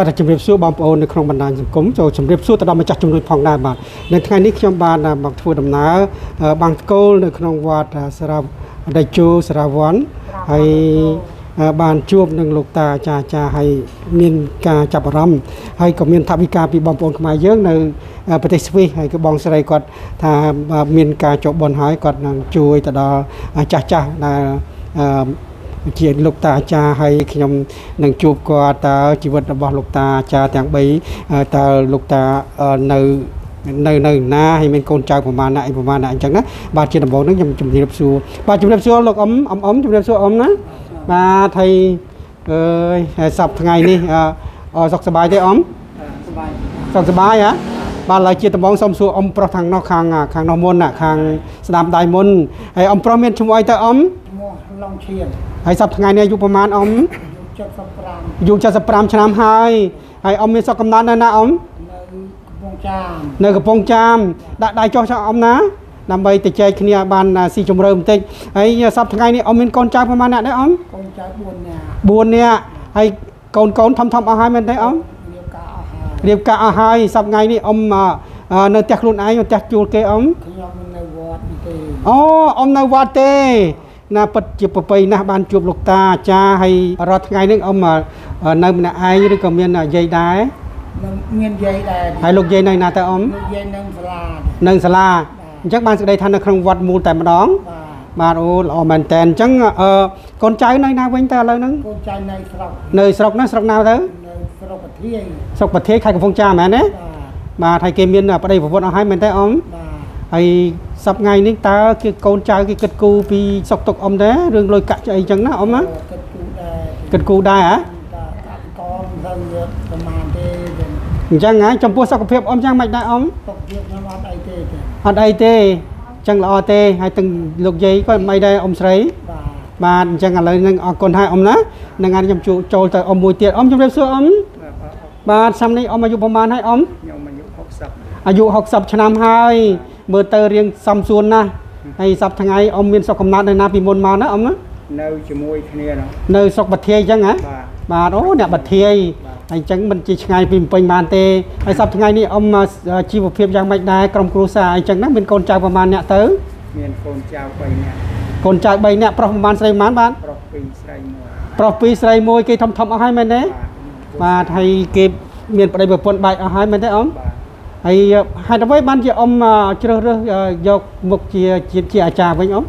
បាទជំរាបសួរបងប្អូននៅក្នុងបណ្ដាញសង្គមចូលជំរាបសួរទៅដល់ម្ចាស់ជំនួយផងដែរបាទនៅថ្ងៃនេះខ្ញុំបានមកធ្វើដំណើរអឺបាំងថ្កូលនៅក្នុងវត្តសារ៉ាដេជោសារ៉ាវ័នហើយអឺបានជួបនឹងលោកតាអាចារ្យអាចារ្យហើយមានការចាប់អារម្មណ៍ហើយក៏មានថវិកាពីបងប្អូនខ្មែរយើងនៅអឺប្រទេសស្វីសហើយក៏បងស្រីគាត់ថាបើមានការចុះបន់ហើយគាត់នឹងជួយទៅដល់ចាស់ចាស់ៗដែលអឺ ជាលោកតាអាចារ្យហើយខ្ញុំនឹងជួបគាត់តើជីវិតរបស់លោកតាអាចារ្យទាំង3តើលោកតានៅនៅនៅណាហើយមានកូនចៅប្រមាណណាប្រមាណណាអញ្ចឹងណាបាទជាដំបូងហ្នឹងខ្ញុំជំរាបសួរបាទជំរាបសួរលោកអ៊ំអ៊ំអ៊ំជំរាបសួរអ៊ំណាបាទហើយអើយហើយសប្ថ្ងៃនេះអសុខសប្បាយទេអ៊ំសប្បាយសុខសប្បាយហ៎បាទឡើយជាដំបងសូមសួរអ៊ំប្រុសខាងនោះខាងខាងនោះមុនណាខាងស្ដាំដៃមុនហើយអ៊ំប្រុសមានឈ្មោះអីទៅអ៊ំឈ្ម ឡុងឈៀនហើយសប្តាហ៍ថ្ងៃនេះអាយុប្រហែលអ៊ំយុ75អាយុ75ឆ្នាំហើយហើយអ៊ំមានសុខកំណត់នៅណាអ៊ំនៅកំពង់ចាមនៅកំពង់ចាមដាក់ដៃចុះចុះអ៊ំណាដើម្បីទៅចែកគ្នាបានស៊ីជម្រៅបន្តិចហើយសប្តាហ៍ថ្ងៃនេះអ៊ំមានកូនចៅប្រហែលអ្នកដែរអ៊ំកូនចៅ4នាក់4នាក់ហើយកូនកូនធំធំអស់ហើយមែនទេអ៊ំរៀបការអស់ហើយរៀបការអស់ហើយសប្តាហ៍ថ្ងៃនេះអ៊ំអឺនៅផ្ទះខ្លួនឯងនៅផ្ទះជួលគេអ៊ំខ្ញុំនៅវត្តនេះទេអូអ៊ំនៅវត្តទេ ណាពិតជាប្រពៃណាស់បានជួបលោកតាអាចារ្យហើយរាល់ថ្ងៃនេះអ៊ំនៅម្នាក់ឯងឬក៏មានយាយដែរនឹងមានយាយដែរហើយលោកយាយនៅណាទៅអ៊ំលោកយាយនៅសាលានៅសាលាអញ្ចឹងបានសេចក្តីថានៅក្នុងវត្តមូលតែម្ដងបាទបាទអូល្អមែនតើអញ្ចឹងអឺកូនចៅនៅណាវិញតើឥឡូវហ្នឹងកូនចៅនៅស្រុកនៅស្រុកណាស្រុកណាទៅនៅស្រុកប្រធាយស្រុកប្រទេសខេត្តកំពង់ចាមមែនទេបាទបាទហើយគេមានប្តីប្រពន្ធអស់ហើយមែនទេអ៊ំបាទ ហើយសប្ថ្ងៃនេះតើគេកូនចៅគេគិតគូរពីសុខទុក្ខអ៊ំដែររឿងលុយកាក់អីចឹងណាអ៊ំណាគិតគូដែរគិតគូរដែរហ៎តាកកមិនដឹងយកប្រមាណទេទេអញ្ចឹងហ៎ចំពោះសុខភាពអ៊ំយ៉ាងម៉េចដែរអ៊ំទុកទៀតខ្ញុំអត់អីទេទេអត់អីទេអញ្ចឹងល្អទេហើយទាំងលោកយាយក៏មិនដែរអ៊ំស្រីបាទបាទអញ្ចឹងឥឡូវនឹងអរគុណហើយអ៊ំណានឹងអាចខ្ញុំជួចូលទៅអ៊ំមួយទៀតអ៊ំជម្រាបសួរអ៊ំបាទឆ្នាំនេះអ៊ំអាយុប្រហែលហើយអ៊ំខ្ញុំអាយុ60 អាយុ60ឆ្នាំហើយមើលទៅរៀងសំសួនណាស់ហើយសប្តាហ៍ថ្ងៃអ៊ំមានសុខកំណត់នៅណាពីមុនមកណាអ៊ំណានៅជាមួយគ្នានោះនៅសុកបធាយអញ្ចឹងហ៎បាទបាទអូអ្នកបធាយហើយអញ្ចឹងមិនជាឆ្ងាយពីភ្នំពេញបានទេហើយសប្តាហ៍ថ្ងៃនេះអ៊ំជីវភាពយ៉ាងម៉េចដែរក្រុមគ្រួសារអញ្ចឹងណាមានកូនចៅប្រហែលអ្នកទៅមានកូនចៅ3នាក់កូនចៅ3អ្នកប្រុសប្រហែលស្រីប្រហែលបាទប្រុស2ស្រី1ប្រុស2ស្រី1គេធំធំអស់ហើយមែនទេបាទហើយគេមានប្តីប្រពន្ធបែកអស់ហើយមែនទេអ៊ំបាទ ហើយហេតុអ្វីបានជាអ៊ំជ្រើសរើសយកមុខជាជាជាអាចារ្យវិញអ៊ំ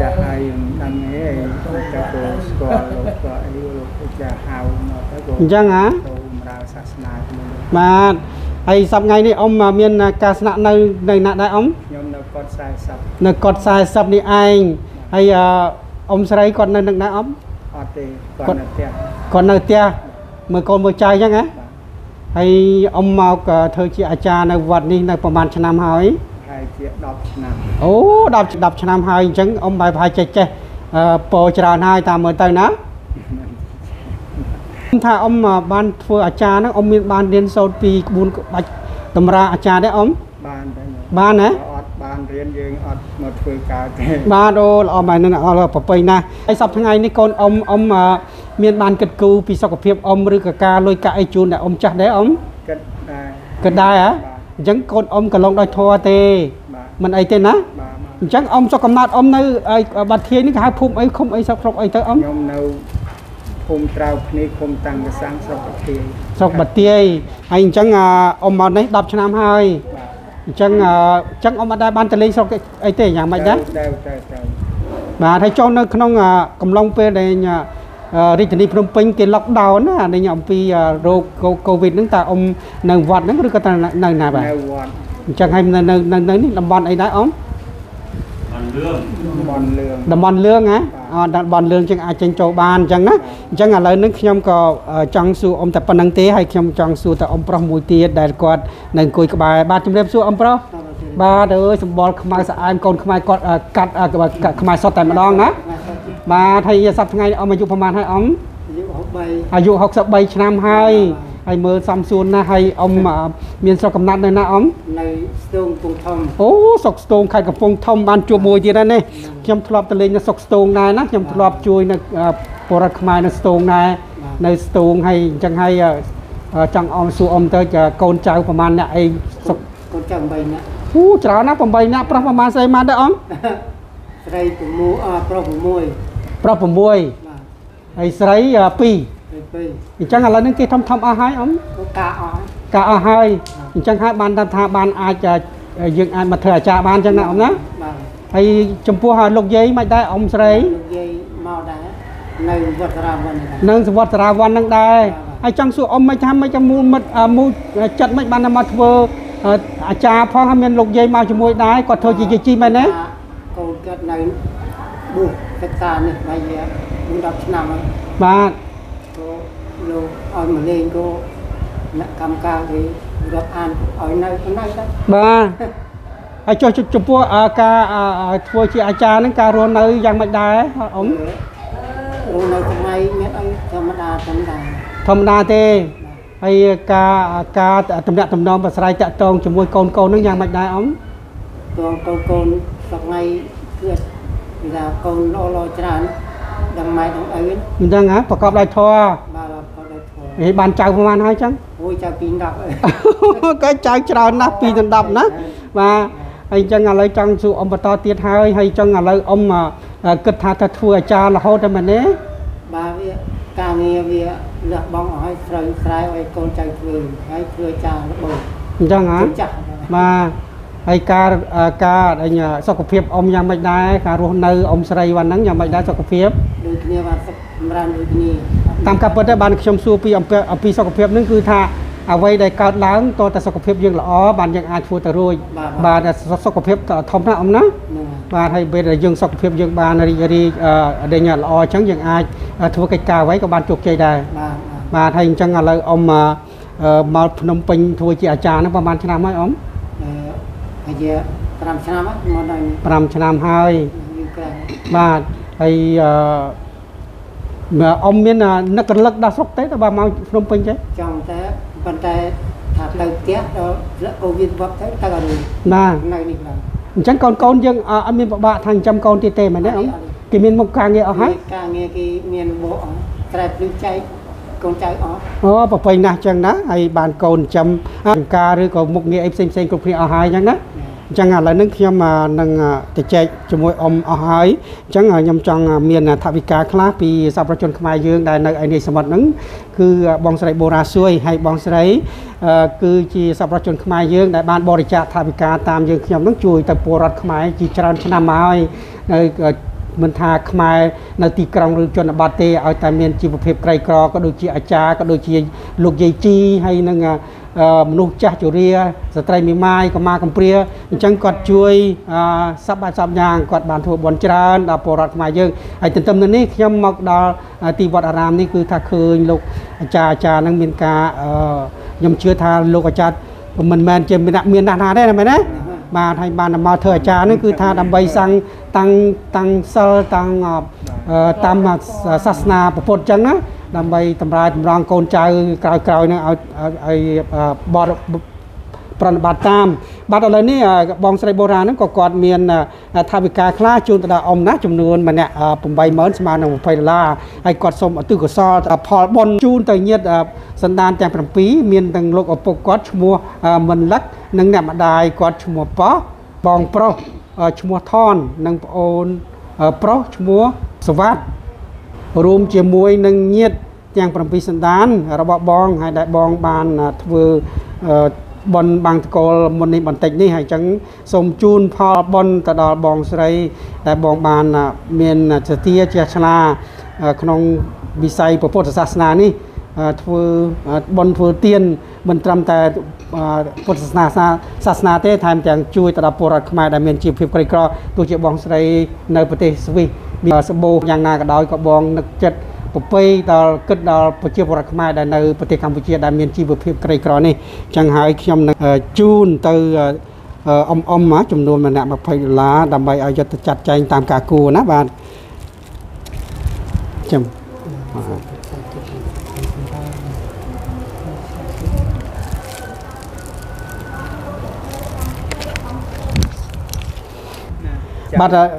ចាស់ហើយមិនដឹងទេទៅទៅស្គាល់លោកក៏អីលោកចាស់ហៅមកទៅក៏អញ្ចឹងហ៎ទៅបម្រើសាសនាជាមួយបាទហើយសប្តាហ៍ថ្ងៃនេះអ៊ំមានការស្នាក់នៅនៅណាដែរអ៊ំខ្ញុំនៅកត់40នៅកត់40នេះឯងហើយអអ៊ំស្រីគាត់នៅនឹងណាអ៊ំអត់ទេគាត់នៅផ្ទះគាត់នៅផ្ទះមើលកូនមើលចៅអញ្ចឹងហ៎បាទ ហើយអ៊ំមកធ្វើជាអាចារ្យនៅវត្តនេះនៅប្រហែលឆ្នាំហើយហើយជា10ឆ្នាំអូ10 10ឆ្នាំហើយអញ្ចឹងអ៊ំបែរប្រហែលចេះចេះអឺពោច្រើនហើយតាមមើលទៅណាថាអ៊ំបានធ្វើអាចារ្យហ្នឹងអ៊ំមានបានរៀនសូត្រពីក្បួនក្បាច់តម្រាអាចារ្យដែរអ៊ំបានតែខ្ញុំបានណាអត់បានរៀនយើងអត់មកធ្វើការទេបាទអូល្អមែនហ្នឹងអរប្រពៃណាស់ហើយសប្តាហ៍ថ្ងៃនេះកូនអ៊ំអ៊ំអឺ មានបានគិតគូរពីសុខភាពអ៊ំឬក៏ការលុយកាក់អីជូនតែអ៊ំចាស់ដែរអ៊ំគិតដែរគិតដែរហ៎បាទអញ្ចឹងកូនអ៊ំក៏ឡងដោយធัวទេបាទមិនអីទេណាបាទបាទអញ្ចឹងអ៊ំសុខកំណត់អ៊ំនៅឯបាត់ធាយនេះគេហៅភូមិអីឃុំអីស្រុកស្រុកអីទៅអ៊ំខ្ញុំនៅភូមិត្រៅភ្នែកឃុំតាំងកសាំងស្រុកប្រធាយស្រុកបាត់ធាយហើយអញ្ចឹងអអ៊ំមកនេះ10ឆ្នាំហើយបាទអញ្ចឹងអអញ្ចឹងអ៊ំអត់ដែរបានទៅលេងស្រុកអីទេយ៉ាងម៉េចដែរទៅទៅទៅបាទហើយចូលនៅក្នុងអកំឡុងពេលដែលអឺ រាជធានីភ្នំពេញគេ lockdown ណានេះអំពីអរោគកូវីដហ្នឹងតើអ៊ំនៅវត្តហ្នឹងឬក៏តើនៅណាបាទនៅវត្តអញ្ចឹងហើយនៅនៅនៅនៅនេះតំបន់អីដែរអ៊ំបនលឿងតំបន់លឿងហ៎អឺតំបន់លឿងចឹងអាចចេញចូលបានអញ្ចឹងណាអញ្ចឹងឥឡូវនេះខ្ញុំក៏អឺចង់សួរអ៊ំតែប៉ុណ្្នឹងទេហើយខ្ញុំចង់សួរតែអ៊ំប្រុសមួយទៀតដែលគាត់នៅអង្គុយក្បែរបាទជំរាបសួរអ៊ំប្រុសបាទអើយសម្បល់ខ្មៅស្អាមកូនខ្មែរគាត់អឺកាត់អឺខ្មែរសុទ្ធតែម្ដងណា បាទហើយសប្តាហ៍ថ្ងៃនេះអ៊ំអាយុប្រហែលហើយអ៊ំអាយុ63អាយុ63ឆ្នាំហើយហើយមើលសំសួនណាស់ហើយអ៊ំអឺមានស្រុកកំណត់នៅណាអ៊ំនៅស្ទងពងធំអូស្រុកស្ទងខេត្តកំពង់ធំបានជួបមួយទៀតហើយនេះខ្ញុំធ្លាប់ទៅលេងនៅស្រុកស្ទងដែរណាខ្ញុំធ្លាប់ជួយនៅអឺពលរដ្ឋខ្មែរនៅស្ទងដែរនៅស្ទងហើយអញ្ចឹងហើយអឺអឺចង់អមសួរអមទៅចាកូនចៅប្រហែលអ្នកអីសុខកូនចាំ3នាក់អូច្រើនណាស់8អ្នកប្រុសប្រហែលស្រីម៉ានដែរអមស្រី6អប្រុស6 ប្រុស6បាទហើយស្រី2ស្រី2អញ្ចឹងឥឡូវនេះគេធំធំអស់ហើយអមក៏កាអស់កាអស់ហើយអញ្ចឹងហើយបានថាថាបានអាចយើងអាចមកធ្វើអាចារ្យបានអញ្ចឹងណាអមណាបាទហើយចំពោះលោកយាយមិនដែរអ៊ំស្រីលោកយាយមកដែរនៅវត្តរាមវិញដែរនិងសវត្តរាវ័ននឹងដែរបាទហើយចង់សួរអ៊ំមិនថាមិនចាំមូលមិត្តអ่าមូលចិត្តមិនបានមកធ្វើអឺអាចារ្យផងហើយមានលោកយាយមកជាមួយដែរគាត់ធ្វើជាយាយជីមែនទេកូនកើតនៅបួ សសិក្សានេះបាយ4 10ឆ្នាំហើយបាទក៏លោកឲ្យមកលេងក៏អ្នកកម្មការគេរាប់អានឲ្យនៅប៉ុណ្ណឹងទៅបាទហើយចុះចំពោះអ่าការអ่าធ្វើជាអាចារ្យហ្នឹងការរស់នៅយ៉ាងម៉េចដែរអ៊ំរស់នៅថ្ងៃមានអីធម្មតាធម្មតាធម្មតាទេហើយការការតំណាក់តំណងប្រស្រ័យតាក់ទងជាមួយកូនកូនហ្នឹងយ៉ាងម៉េចដែរអ៊ំតងកូនកូនសប្ងៃគឺ វិថាកូនល្អល្អច្រើនដឹងម៉ែដឹងអីវិញអញ្ចឹងហ៎ប្រកបដោយធម៌បាទបាទក៏ដល់ធម៌ហេបានចៅប្រហែលហើយចឹងអូយចាំពី10អីក៏ចៅច្រើនណាស់2ដល់10ណាបាទហើយអញ្ចឹងឥឡូវចង់សួរអ៊ំបន្តទៀតហើយហើយចង់ឥឡូវអ៊ំអ่าគិតថាទៅធ្វើអាចារ្យរហូតតែមែនទេបាទវាការងារវាលះបង់ឲ្យស្រូវស្រែឲ្យកូនចៅធ្វើហើយធ្វើចាស់ល្បងអញ្ចឹងហ៎ចាស់បាទ ហើយការអ่าការអីសុខភាពអ៊ំយ៉ាងម៉េចដែរការរស់នៅអ៊ំស្រីវ៉ាន់ហ្នឹងយ៉ាងម៉េចដែរសុខភាពដូចគ្នាបាទសុខចម្រើនដូចគ្នាតាមការពិតទៅបានខ្ញុំសួរពីអំពីអំពីសុខភាពហ្នឹងគឺថាអ្វីដែលកើតឡើងតើតែសុខភាពយើងល្អបានយើងអាចធ្វើទៅរួចបាទសុខភាពធំណាស់អ៊ំណាហ្នឹងហើយបាទហើយពេលដែលយើងសុខភាពយើងបានរីករាយអឺដេញល្អអញ្ចឹងយើងអាចធ្វើកិច្ចការអ្វីក៏បានជោគជ័យដែរបាទបាទបាទហើយអញ្ចឹងឥឡូវអ៊ំអឺមកភ្នំពេញធ្វើជាអាចារ្យហ្នឹងប្រហែលឆ្នាំហើយអ៊ំ អឺហើយជា5ឆ្នាំហ្នឹងមកដល់5ឆ្នាំហើយយើងក្រៅបាទហើយអឺមកអ៊ំមាននឹករលឹកដល់ស្រុកទេតើបើមកភ្នំពេញទេចង់តែប៉ុន្តែថាទៅផ្ទះដល់លក្ខកូវីដវប់ទៅទៅអត់រួចបាទនៅនេះឡើយអញ្ចឹងកូនកូនយើងអត់មានពិបាកថាចិញ្ចឹមកូនទៀតទេមែនទេអ៊ំគេមានមុខការងារអស់ហើយការងារគេមានបោអស់ត្រែភ្លឺចែក កូនចៅអស់អូប្រពៃណាស់អញ្ចឹងណាហើយបានកូនចិញ្ចឹមចំការឬក៏មុខងារអីផ្សេងផ្សេងៗគ្រប់គ្នាអស់ហើយអញ្ចឹងណាអញ្ចឹងឥឡូវនេះខ្ញុំអឺនឹងអឺទៅចែកជាមួយអ៊ំអស់ហើយអញ្ចឹងខ្ញុំចង់មានថវិកាខ្លះពីសប្បុរសជនខ្មែរយើងដែលនៅឯនេះសមុទ្រហ្នឹងគឺបងស្រីបូរ៉ាសួយហើយបងស្រីអឺគឺជាសប្បុរសជនខ្មែរយើងដែលបានបរិច្ចាគថវិកាតាមយើងខ្ញុំហ្នឹងជួយទៅពលរដ្ឋខ្មែរជាច្រើនឆ្នាំមកហើយនៅ មិនថាខ្មែរនៅទីក្រុងឬជនបទទេឲ្យតែមានជីវភាពក្រីក្រក៏ដូចជាអាចារ្យក៏ដូចជាលោកយាយជីហើយនឹងអឺអឺមនុស្សចាស់ជរាស្ត្រីមេម៉ាយកម្មាកំព្រាអញ្ចឹងគាត់ជួយអឺសពបែបសពយ៉ាងគាត់បានធ្វើបន់ច្រើនដល់ពលរដ្ឋខ្មែរយើងហើយទន្ទឹមនឹងនេះខ្ញុំមកដល់ទីវត្តអារាមនេះគឺថាឃើញលោកអាចារ្យអាចារ្យនឹងមានការអឺខ្ញុំជឿថាលោកអាចារ្យមិនមែនជាមានមានណាស់ណាទេណាមែនទេ បាទហើយបានមកធ្វើអាចារ្យនេះគឺថាដើម្បីសាំងតាំងតាំងសិលតាំងអឺតាមសាសនាពុទ្ធអញ្ចឹងណាដើម្បីតម្រាយតម្រង់កូនចៅក្រោយក្រោយៗហ្នឹងឲ្យឲ្យឲ្យបរប្រណិបត្តិតាមបាទឥឡូវនេះអឺបងស្រីបូរ៉ាហ្នឹងក៏គាត់មានអឺថាវិការខ្លះជូនទៅដល់អ៊ំណាចំនួនម្នាក់អឺ80000ស្មើនឹង20ដុល្លារហើយគាត់សូមឧទ្ទិសកុសលដល់ផលបុណ្យជូនទៅញាតិអឺសន្តានទាំង7មានទាំងលោកឪពុកគាត់ឈ្មោះអឺមិនលឹក និងអ្នកម្ដាយគាត់ឈ្មោះប៉ោះបងប្រុសឈ្មោះថននិងប្អូនប្រុសឈ្មោះសវັດរួមជាមួយនឹងញាតិទាំង7សន្តានរបស់បងហើយដែលបងបានធ្វើបនបាំងតកលមុននេះបន្តិចនេះហើយអញ្ចឹងសូមជូនផលបនទៅដល់បងស្រី ដែលបងបានមានចទាជាឆ្លាក្នុងវិស័យពុទ្ធសាសនានេះធ្វើបនធ្វើទានមិនត្រឹមតែ ពុទ្ធសាសនាសាសនាទេថែមទាំងជួយទៅដល់ពលរដ្ឋខ្មែរដែលមានជីវភាពក្រីក្រទោះជាបងស្រីនៅប្រទេសស្វីសមានសម្បូរយ៉ាងណាក៏ដោយក៏បងនឹកចិត្តប្រពៃដល់គិតដល់ប្រជាពលរដ្ឋខ្មែរដែលនៅប្រទេសកម្ពុជាដែលមានជីវភាពក្រីក្រនេះអញ្ចឹងហើយខ្ញុំនឹងអឺជូនទៅអឺអ៊ំអ៊ំណាចំនួនម្នាក់20ដុល្លារដើម្បីឲ្យយកទៅចាត់ចែងតាមការគួរណាបាទចាំបាទ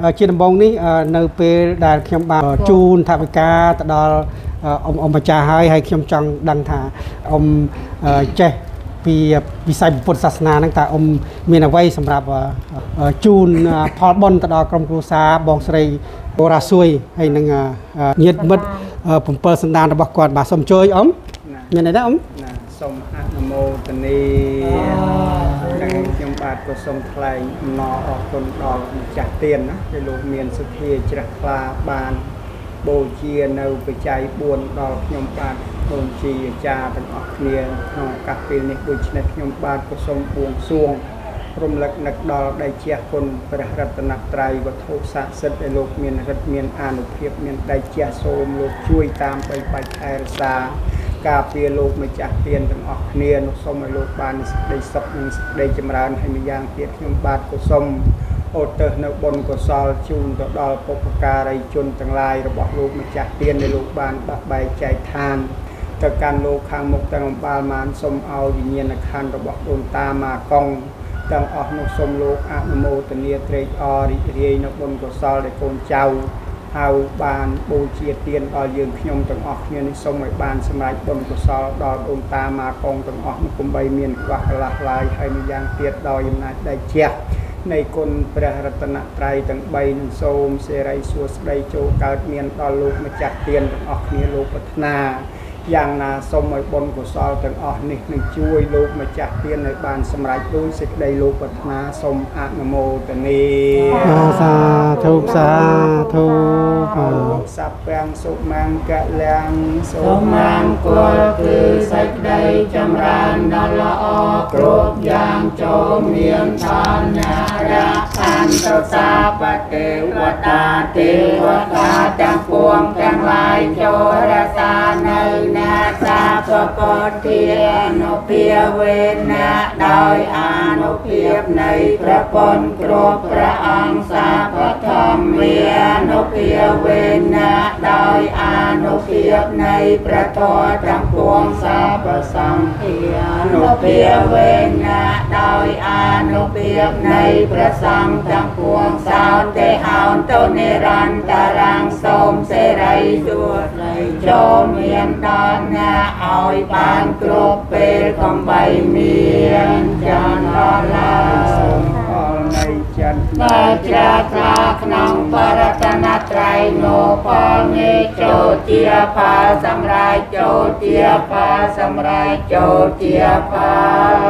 អឺជាដំបូងនេះអឺនៅពេលដែលខ្ញុំបានជូនថវិកាទៅដល់អអឺអ៊ំអ៊ំម្ចាស់ហើយហើយខ្ញុំចង់ដឹងថាអ៊ំអឺចេះពីវិស័យពុទ្ធសាសនាហ្នឹងតើអ៊ំមានអ្វីសម្រាប់អឺអឺជូនអឺផលបុណ្យទៅដល់ក្រុមគ្រួសារបងស្រីបូរ៉ាសួយហើយនឹងអឺអឺញាតិមិត្តអឺបំពេសន្តានរបស់គាត់បាទសូមជួយអ៊ំណាមានអីដែរអ៊ំណាសូមអនុមោទនីទាំងខ្ញុំ បាទក៏សូមថ្លែងអំណរអរគុណដល់ម្ចាស់ទានណាដែលលោកមានសុភាជ្រះថ្លាបានបូជានៅបច្ច័យ4ដល់ខ្ញុំបាទបូជាអាចារ្យទាំងអស់គ្នាក្នុងឱកាសពេលនេះដូច្នេះខ្ញុំបាទក៏សូមបួងសួងរំលឹកនឹកដល់ដៃជះគុណព្រះរតនត្រ័យវត្ថុស័ក្តិសិទ្ធិដែលលោកមានរិទ្ធមានអានុភាពមានដៃជះសូមលោកជួយតាមបីបាច់ថែរក្សា ការពារលោកម្ចាស់ទានទាំងអស់គ្នានោះសូមឲ្យលោកបានសេចក្តីសុខនិងសេចក្តីចម្រើនហើយម្យ៉ាងទៀតខ្ញុំបាទក៏សូមអូទើសនៅបុណ្យកុសលជូនទៅដល់ពុព្វការីជនទាំងឡាយរបស់លោកម្ចាស់ទានដែលលោកបានបាក់បែកចែកឋានទៅកាន់លោកខាងមុខទាំងអំបាលមានសូមឲ្យវិញ្ញាណក្ខន្ធរបស់ដូនតាម៉ាកុងទាំងអស់នោះសូមលោកអនុមោទនាត្រេកអររីករាយនៅបុណ្យកុសលដែលកូនចៅ ហើយបានបូជាទានដល់យើងខ្ញុំទាំងអស់គ្នានេះសូមឲ្យបានសម្រេចបុណ្យកុសលដល់ដូនតាម៉ាកងទាំងអស់នោះកុំបីមានខ្វះកន្លះឡើយហើយម្យ៉ាងទៀតដោយអំណាចដៃជះនៃគុណព្រះរតនត្រ័យទាំង3នឹងសូមសេរីសួស្តីចូលកើតមានដល់លោកម្ចាស់ទានទាំងអស់គ្នាលោកប្រាថ្នា យ៉ាងណាសូមឲ្យបុណ្យកុសលទាំងអស់នេះនឹងជួយលោកម្ចាស់ទានឲ្យបានសម្រេចដោយសេចក្តីលោកប្រាថ្នាសូមអនុមោទនាអាសាធុសាធុបាអទសពាំងសុមង្គលាំងសុសូមមង្គលគឺសេចក្តីចម្រើនដល់ល្អគ្រប់យ៉ាងចូលមានឋានៈរ ខន្តសាបទេវតាទេវតាទាំងពួងទាំងឡាយចូលរសានៅណាសាពពុទ្ធានុភាវេណៈដោយអានុភាពនៃព្រះពន្ធគ្រប់ព្រះអង្គសាពធម្មមានុភាវេណៈ ដោយអានុភាពនៃព្រះធម៌ទាំងពួងសាពសង្ឃានុភាវេណៈដោយអានុភាពនៃព្រះសង្ឃទាំងពួងសោទេហោនទៅនិរន្តរាំងសូមសេរីសួស្តីចូលមានដល់អ្នកឲ្យបានគ្រប់ពេលកំបីមានចានដល់ឡើយ សូមផលនៃចិត្តបើជ្រះថ្លាក្នុងបរតនត្រ័យនោះផលងាយចូលជាផលសម្រាប់ចូលជាផលសម្រាប់ចូលជាផល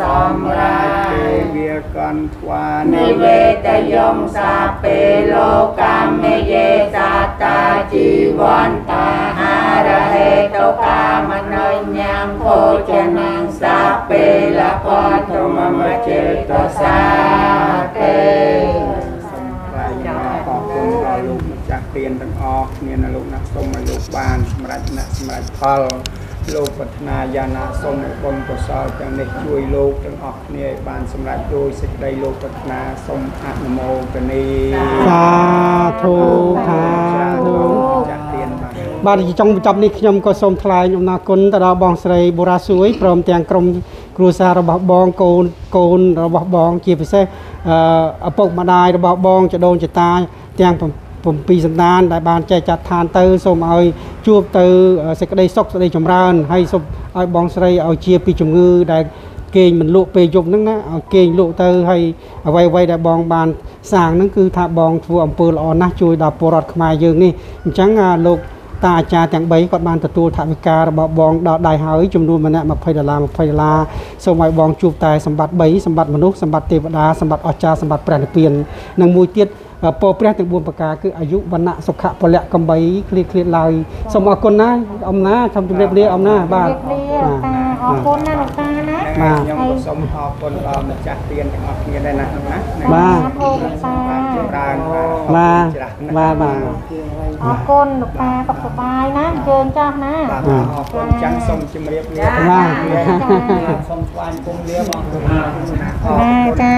សម្រាប់ទេវាកន្ធ្វានិនិវេតយំសាពេលោកាមេយេសាតាជីវន្តាហារហេតុកាមនោញ្ញំភោចនាងសាពេលពធមមចេតសា ទេសូមថ្លែងអំណរអរគុណដល់លោកម្ចាស់ទានទាំងអស់គ្នានៅលោកណាសូមឲ្យលោកបានសម្រេចណាសម្រេចផលលោកប្រាថ្នាយ៉ាងណាសូមឲ្យបុណ្យកុសលទាំងនេះជួយលោកទាំងអស់គ្នាឲ្យបានសម្រេចដោយសេចក្តីលោកប្រាថ្នាសូមអនុមោទនីសាធុសាធុចាស់ទានបាទបាទចុងបញ្ចប់នេះខ្ញុំក៏សូមថ្លែងអំណរគុណទៅដល់បងស្រីបូរ៉ាសួយព្រមទាំងក្រុម គ្រួសាររបស់បងកូនកូនរបស់បង ជាពិសេសអឺឪពុកម្ដាយរបស់បងចដូនចតាទាំង7 7សន្តានដែលបានចែកចាត់ឋានទៅសូមឲ្យជួបទៅសេចក្តីសុខសេចក្តីចម្រើនហើយសូមឲ្យបងស្រីឲ្យជាពីជំងឺដែលគេងមិនលក់ពេលយប់ហ្នឹងណាឲ្យគេងលក់ទៅហើយអ្វីអ្វីដែលបងបានសាងហ្នឹងគឺថាបងធ្វើអំពើល្អណាស់ជួយដល់ពលរដ្ឋខ្មែរយើងនេះអញ្ចឹងអាលោក តាអាចារ្យទាំង3គាត់បានទទួលថវិការបស់បងដល់ដៃហើយចំនួនម្នាក់20ដុល្លារ20ដុល្លារសូមឲ្យបងជួបតែសម្បត្តិ3សម្បត្តិមនុស្សសម្បត្តិទេវតាសម្បត្តិអស្ចារ្យសម្បត្តិព្រះនិព្វាននិងមួយទៀតពរព្រះទាំង4ប្រការគឺអាយុវណ្ណៈសុខៈពលៈកំបីគ្លៀតគ្លៀតឡើយសូមអរគុណណាអំណាសូមជម្រាបលាអំណាបាទលាតាអរគុណណាលោកតា ណាហើយខ្ញុំក៏សូមអរគុណដល់ម្ចាស់ទានទាំងអស់គ្នាដែរណាណាបាទធូលោកតាចម្រើនបាទច្រើនណាស់បាទបាទអរគុណលោកតាសុខសប្បាយណាអញ្ជើញចាស់ណាបាទអរគុណចឹងសូមជម្រាបលាបាទសូមស្វាគមន៍លាបងអរគុណណាស់ណាចា